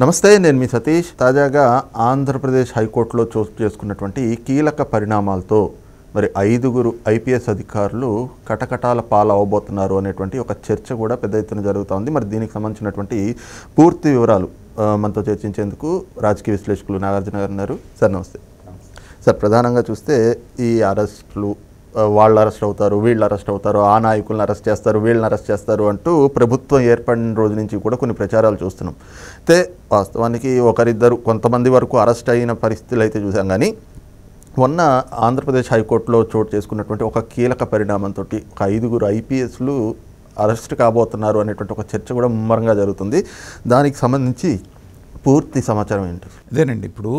నమస్తే నేను మీ సతీష్. తాజాగా ఆంధ్రప్రదేశ్ హైకోర్టులో చోటు చేసుకున్నటువంటి కీలక పరిణామాలతో మరి ఐదుగురు ఐపీఎస్ అధికారులు కటకటాల పాలవబోతున్నారు అనేటువంటి ఒక చర్చ కూడా పెద్ద ఎత్తున జరుగుతోంది మరి దీనికి సంబంధించినటువంటి పూర్తి వివరాలు మనతో చర్చించేందుకు రాజకీయ విశ్లేషకులు నాగార్జున గారు ఉన్నారు. సార్ నమస్తే. సార్ ప్రధానంగా చూస్తే ఈ అరెస్టులు వాళ్ళు అరెస్ట్ అవుతారు వీళ్ళు అరెస్ట్ అవుతారు ఆ నాయకులను అరెస్ట్ చేస్తారు వీళ్ళని అరెస్ట్ చేస్తారు అంటూ ప్రభుత్వం ఏర్పడిన రోజు నుంచి కూడా కొన్ని ప్రచారాలు చూస్తున్నాం. అయితే వాస్తవానికి ఒకరిద్దరు కొంతమంది వరకు అరెస్ట్ అయిన పరిస్థితులు అయితే చూసాం కానీ మొన్న ఆంధ్రప్రదేశ్ హైకోర్టులో చోటు చేసుకున్నటువంటి ఒక కీలక పరిణామంతో ఒక ఐదుగురు ఐపీఎస్లు అరెస్ట్ కాబోతున్నారు అనేటువంటి ఒక చర్చ కూడా ముమ్మరంగా జరుగుతుంది. దానికి సంబంధించి పూర్తి సమాచారం ఏంటి? అదేనండి ఇప్పుడు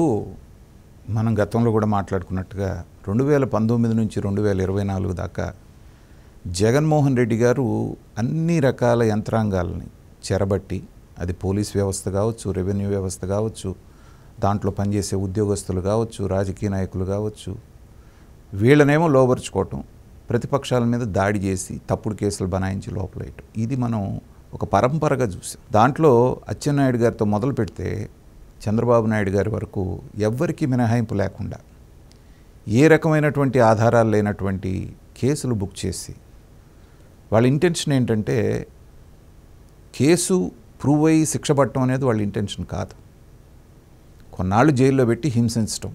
మనం గతంలో కూడా మాట్లాడుకున్నట్టుగా రెండు వేల పంతొమ్మిది నుంచి రెండు వేల ఇరవై నాలుగు దాకా జగన్మోహన్ రెడ్డి గారు అన్ని రకాల యంత్రాంగాలని చెరబట్టి అది పోలీస్ వ్యవస్థ కావచ్చు రెవెన్యూ వ్యవస్థ కావచ్చు దాంట్లో పనిచేసే ఉద్యోగస్తులు కావచ్చు రాజకీయ నాయకులు కావచ్చు వీళ్ళనేమో లోబరుచుకోవటం ప్రతిపక్షాల మీద దాడి చేసి తప్పుడు కేసులు బనాయించి లోపలేయటం. ఇది మనం ఒక పరంపరగా చూసాం. దాంట్లో అచ్చెన్నాయుడు గారితో మొదలు పెడితే చంద్రబాబు నాయుడు గారి వరకు ఎవ్వరికీ మినహాయింపు లేకుండా ఏ రకమైనటువంటి ఆధారాలు లేనటువంటి కేసులు బుక్ చేసి వాళ్ళ ఇంటెన్షన్ ఏంటంటే కేసు ప్రూవ్ అయ్యి శిక్ష పట్టడం అనేది వాళ్ళ ఇంటెన్షన్ కాదు. కొన్నాళ్ళు జైల్లో పెట్టి హింసించటం.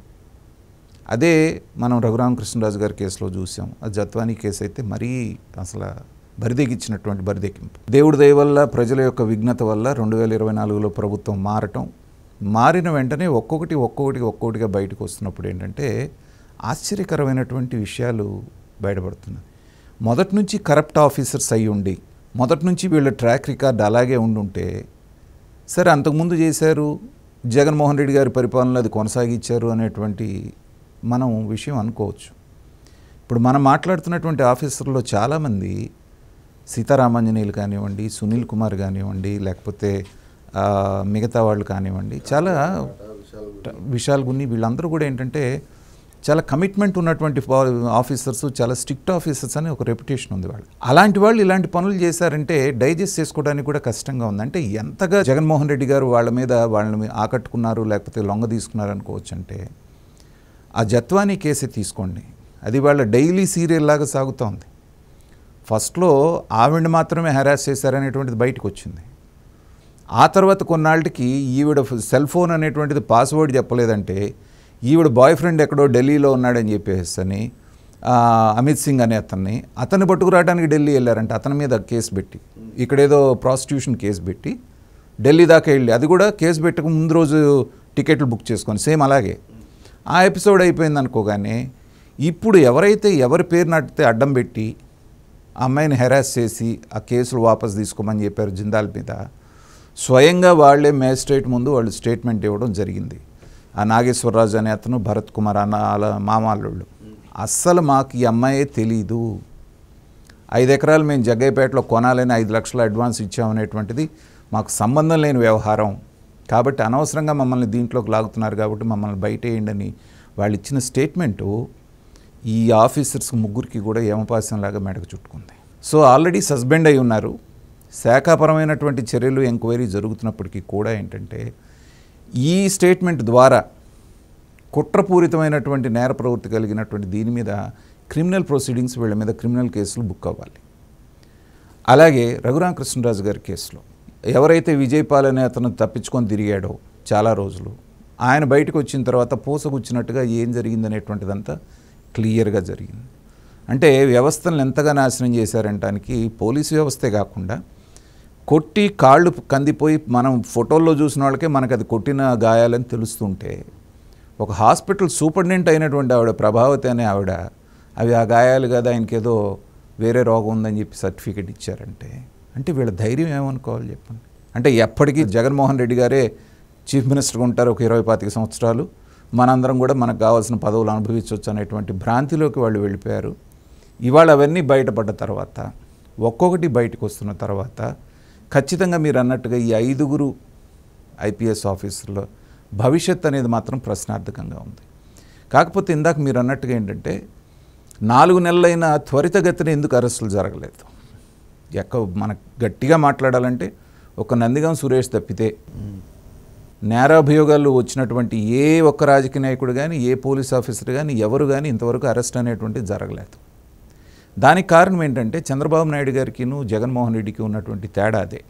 అదే మనం రఘురామకృష్ణరాజు గారి కేసులో చూసాం. ఆ జత్వానీ కేసు అయితే మరీ అసలు బరిదెగించినటువంటి బరిదెక్కింపు దేవుడి దయ వల్ల ప్రజల యొక్క విఘ్నత వల్ల రెండు వేల ఇరవై నాలుగులో ప్రభుత్వం మారటం మారిన వెంటనే ఒక్కొక్కటి ఒక్కొక్కటి ఒక్కొక్కటిగా బయటకు వస్తున్నప్పుడు ఏంటంటే ఆశ్చర్యకరమైనటువంటి విషయాలు బయటపడుతున్నాయి. మొదటి నుంచి కరప్ట్ ఆఫీసర్స్ అయి ఉండి మొదటి నుంచి వీళ్ళ ట్రాక్ రికార్డ్ అలాగే ఉండుంటే సరే అంతకుముందు చేశారు జగన్మోహన్ రెడ్డి గారి పరిపాలనలో అది కొనసాగించారు అనేటువంటి మనం విషయం అనుకోవచ్చు. ఇప్పుడు మనం మాట్లాడుతున్నటువంటి ఆఫీసర్లో చాలామంది సీతారామాంజనేయులు కానివ్వండి సునీల్ కుమార్ కానివ్వండి లేకపోతే మిగతా వాళ్ళు కానివ్వండి చాలా విశాల్ గున్ని వీళ్ళందరూ కూడా ఏంటంటే చాలా కమిట్మెంట్ ఉన్నటువంటి ఆఫీసర్స్ చాలా స్ట్రిక్ట్ ఆఫీసర్స్ అని ఒక రెప్యుటేషన్ ఉంది వాళ్ళు అలాంటి వాళ్ళు ఇలాంటి పనులు చేశారంటే డైజెస్ట్ చేసుకోవడానికి కూడా కష్టంగా ఉంది. అంటే ఎంతగా జగన్మోహన్ రెడ్డి గారు వాళ్ళ మీద వాళ్ళని ఆకట్టుకున్నారు లేకపోతే లొంగ తీసుకున్నారు అనుకోవచ్చు అంటే ఆ జత్వానీ కేసే తీసుకోండి. అది వాళ్ళ డైలీ సీరియల్ లాగా సాగుతోంది. ఫస్ట్లో ఆవిడ మాత్రమే హెరాస్ చేశారనేటువంటిది బయటకు వచ్చింది ఆ తర్వాత కొన్నాళ్ళకి ఈవిడ సెల్ ఫోన్ అనేటువంటిది పాస్వర్డ్ చెప్పలేదంటే ఈవిడ బాయ్ ఫ్రెండ్ ఎక్కడో ఢిల్లీలో ఉన్నాడని చెప్పేసి అని అమిత్ సింగ్ అనే అతన్ని అతన్ని పట్టుకురావడానికి ఢిల్లీ వెళ్ళారంట. అతని మీద కేసు పెట్టి ఇక్కడేదో ప్రాసిక్యూషన్ కేసు పెట్టి ఢిల్లీ దాకా వెళ్ళి అది కూడా కేసు పెట్టక ముందు రోజు టికెట్లు బుక్ చేసుకొని సేమ్ అలాగే. ఆ ఎపిసోడ్ అయిపోయింది అనుకోగానే ఇప్పుడు ఎవరైతే ఎవరి పేరు నడితే అడ్డం పెట్టి అమ్మాయిని హెరాస్ చేసి ఆ కేసులు వాపస్ తీసుకోమని చెప్పారు జిందాల్ మీద స్వయంగా వాళ్ళే మేజిస్ట్రేట్ ముందు వాళ్ళు స్టేట్మెంట్ ఇవ్వడం జరిగింది. ఆ నాగేశ్వరరాజు అనే అతను భరత్ కుమార్ అన్న వాళ్ళ మామాళ్ళు అస్సలు మాకు ఈ అమ్మాయే తెలీదు. ఐదు ఎకరాలు మేము జగ్గయ్యపేటలో కొనాలని ఐదు లక్షల అడ్వాన్స్ ఇచ్చామనేటువంటిది మాకు సంబంధం లేని వ్యవహారం. కాబట్టి అనవసరంగా మమ్మల్ని దీంట్లోకి లాగుతున్నారు కాబట్టి మమ్మల్ని బయటేయండి వాళ్ళు ఇచ్చిన స్టేట్మెంటు ఈ ఆఫీసర్స్ ముగ్గురికి కూడా యమపాసంలాగా మెడకు చుట్టుకుంది. సో ఆల్రెడీ సస్పెండ్ అయి ఉన్నారు. శాఖాపరమైనటువంటి చర్యలు ఎంక్వైరీ జరుగుతున్నప్పటికీ కూడా ఏంటంటే ఈ స్టేట్మెంట్ ద్వారా కుట్రపూరితమైనటువంటి నేర ప్రవృత్తి కలిగినటువంటి దీని మీద క్రిమినల్ ప్రొసీడింగ్స్ వీళ్ళ మీద క్రిమినల్ కేసులు బుక్ అవ్వాలి. అలాగే రఘురామకృష్ణరాజు గారి కేసులో ఎవరైతే విజయపాల్ అనే అతను తప్పించుకొని తిరిగాడో చాలా రోజులు ఆయన బయటకు వచ్చిన తర్వాత పూసగుచ్చినట్టుగా ఏం జరిగిందనేటువంటిదంతా క్లియర్గా జరిగింది. అంటే వ్యవస్థలను ఎంతగా నాశనం చేశారంటానికి పోలీసు వ్యవస్థే కాకుండా కొట్టి కాళ్ళు కందిపోయి మనం ఫోటోల్లో చూసిన వాళ్ళకే మనకు అది కొట్టిన గాయాలని తెలుస్తుంటే ఒక హాస్పిటల్ సూపరింటెండెంట్ అయినటువంటి ఆవిడ ప్రభావతి అనే ఆవిడ అవి ఆ గాయాలు కదా ఆయనకేదో వేరే రోగం ఉందని చెప్పి సర్టిఫికేట్ ఇచ్చారంటే అంటే వీళ్ళ ధైర్యం ఏమనుకోవాలి చెప్పండి? అంటే ఎప్పటికీ జగన్మోహన్ రెడ్డి గారే చీఫ్ మినిస్టర్గా ఉంటారు ఒక ఇరవై పాతిక సంవత్సరాలు. మనందరం కూడా మనకు కావాల్సిన పదవులు అనుభవించవచ్చు అనేటువంటి భ్రాంతిలోకి వాళ్ళు వెళ్ళిపోయారు. ఇవాళ అవన్నీ బయటపడ్డ తర్వాత ఒక్కొక్కటి బయటకు వస్తున్న తర్వాత ఖచ్చితంగా మీరు అన్నట్టుగా ఈ ఐదుగురు ఐపీఎస్ ఆఫీసర్లో భవిష్యత్ అనేది మాత్రం ప్రశ్నార్థకంగా ఉంది. కాకపోతే ఇందాక మీరు అన్నట్టుగా ఏంటంటే నాలుగు నెలలైన త్వరితగతిన ఎందుకు అరెస్టులు జరగలేదు? ఎక్క మనకు గట్టిగా మాట్లాడాలంటే ఒక నందిగం సురేష్ తప్పితే నేరాభియోగాలు వచ్చినటువంటి ఏ ఒక్క రాజకీయ నాయకుడు కానీ ఏ పోలీస్ ఆఫీసర్ కానీ ఎవరు కానీ ఇంతవరకు అరెస్ట్ అనేటువంటిది జరగలేదు. దానికి కారణం ఏంటంటే చంద్రబాబు నాయుడు గారికిను జగన్మోహన్ రెడ్డికి ఉన్నటువంటి తేడా అదే.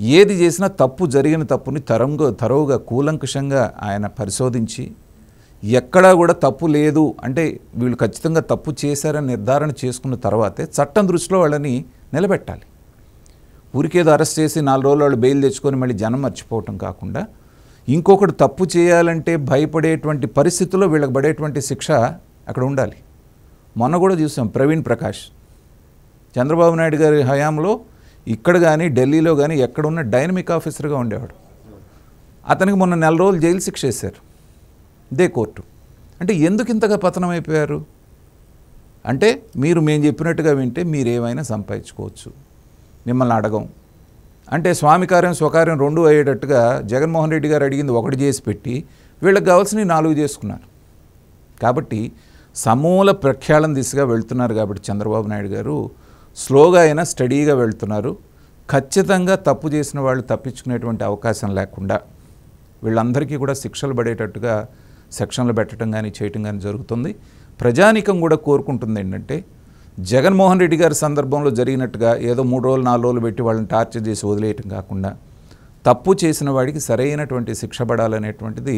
ఏది చేసినా తప్పు జరిగిన తప్పుని తరంగా తరువుగా కూలంకషంగా ఆయన పరిశోధించి ఎక్కడా కూడా తప్పు లేదు అంటే వీళ్ళు ఖచ్చితంగా తప్పు చేశారని నిర్ధారణ చేసుకున్న తర్వాతే చట్టం దృష్టిలో వాళ్ళని నిలబెట్టాలి. ఊరికేదో అరెస్ట్ చేసి నాలుగు రోజులు వాళ్ళు బెయిల్ తెచ్చుకొని మళ్ళీ జనం మర్చిపోవటం కాకుండా ఇంకొకటి తప్పు చేయాలంటే భయపడేటువంటి పరిస్థితుల్లో వీళ్ళకి పడేటువంటి శిక్ష అక్కడ ఉండాలి. మొన్న కూడా చూసాం ప్రవీణ్ ప్రకాష్. చంద్రబాబు నాయుడు గారి హయాంలో ఇక్కడ కానీ ఢిల్లీలో కానీ ఎక్కడున్న డైనమిక్ ఆఫీసర్గా ఉండేవాడు. అతనికి మొన్న నెల రోజులు జైలు శిక్ష వేశారు. ఇదే కోర్టు. అంటే ఎందుకు ఇంతగా పతనం అయిపోయారు? అంటే మీరు మేము చెప్పినట్టుగా వింటే మీరు ఏమైనా సంపాదించుకోవచ్చు. మిమ్మల్ని అడగం. అంటే స్వామి కార్యం స్వకార్యం రెండు అయ్యేటట్టుగా జగన్మోహన్ రెడ్డి గారు అడిగింది ఒకటి చేసి పెట్టి వీళ్ళకి కావాల్సినవి నాలుగు చేసుకున్నారు. కాబట్టి సమూల ప్రఖ్యాళన దిశగా వెళ్తున్నారు కాబట్టి చంద్రబాబు నాయుడు గారు. స్లోగా అయినా స్టడీగా వెళ్తున్నారు. ఖచ్చితంగా తప్పు చేసిన వాళ్ళు తప్పించుకునేటువంటి అవకాశం లేకుండా వీళ్ళందరికీ కూడా శిక్షలు పడేటట్టుగా సెక్షన్లు పెట్టడం కానీ చేయటం కానీ జరుగుతుంది. ప్రజానికం కూడా కోరుకుంటుంది ఏంటంటే జగన్మోహన్ రెడ్డి గారి సందర్భంలో జరిగినట్టుగా ఏదో మూడు రోజులు నాలుగు రోజులు పెట్టి వాళ్ళని టార్చర్ చేసి వదిలేయటం కాకుండా తప్పు చేసిన వాడికి సరైనటువంటి శిక్ష పడాలనేటువంటిది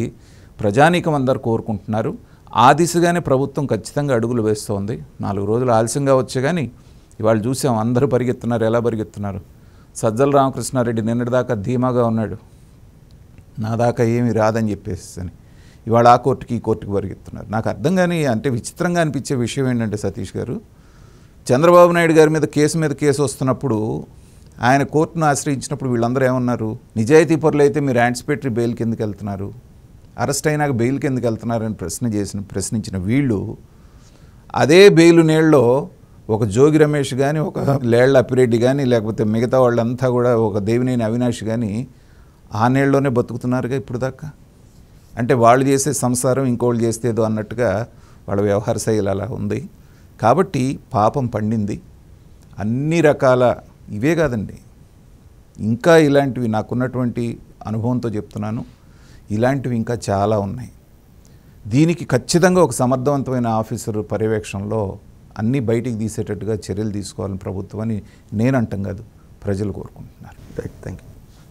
ప్రజానీకం అందరు కోరుకుంటున్నారు. ఆ దిశగానే ప్రభుత్వం ఖచ్చితంగా అడుగులు వేస్తోంది. నాలుగు రోజులు ఆలస్యంగా వచ్చే కానీ ఇవాళ చూసాం అందరూ పరిగెత్తున్నారు. ఎలా పరిగెత్తున్నారు? సజ్జల రామకృష్ణారెడ్డి నిన్నటిదాకా ధీమాగా ఉన్నాడు. నా దాకా ఏమీ రాదని చెప్పేసి అని ఇవాళ ఆ కోర్టుకి ఈ కోర్టుకి పరిగెత్తున్నారు. నాకు అర్థం కానీ అంటే విచిత్రంగా అనిపించే విషయం ఏంటంటే సతీష్ గారు చంద్రబాబు నాయుడు గారి మీద కేసు మీద కేసు వస్తున్నప్పుడు ఆయన కోర్టును ఆశ్రయించినప్పుడు వీళ్ళందరూ ఏమన్నారు? నిజాయితీ పరులు అయితే మీరు యాంటిసిపేటరీ బెయిల్ కిందకి వెళ్తున్నారు. అరెస్ట్ అయినాక బెయిల్ ఎందుకు వెళ్తున్నారని ప్రశ్న చేసిన ప్రశ్నించిన వీళ్ళు అదే బెయిలు నీళ్ళలో ఒక జోగి రమేష్ కానీ ఒక లేళ్ళ అప్పిరెడ్డి కానీ లేకపోతే మిగతా వాళ్ళంతా కూడా ఒక దేవినేని అవినాష్ కానీ ఆ నీళ్ళలోనే బతుకుతున్నారుగా ఇప్పుడు దాకా? అంటే వాళ్ళు చేసే సంసారం ఇంకోళ్ళు చేస్తేదో అన్నట్టుగా వాళ్ళ వ్యవహార శైలి అలా ఉంది. కాబట్టి పాపం పండింది. అన్ని రకాల ఇవే కాదండి. ఇంకా ఇలాంటివి నాకున్నటువంటి అనుభవంతో చెప్తున్నాను. ఇలాంటివి ఇంకా చాలా ఉన్నాయి. దీనికి ఖచ్చితంగా ఒక సమర్థవంతమైన ఆఫీసర్ పర్యవేక్షణలో అన్నీ బయటికి తీసేటట్టుగా చర్యలు తీసుకోవాలని ప్రభుత్వం అని నేను అంటాం కాదు. ప్రజలు కోరుకుంటున్నారు. Thank you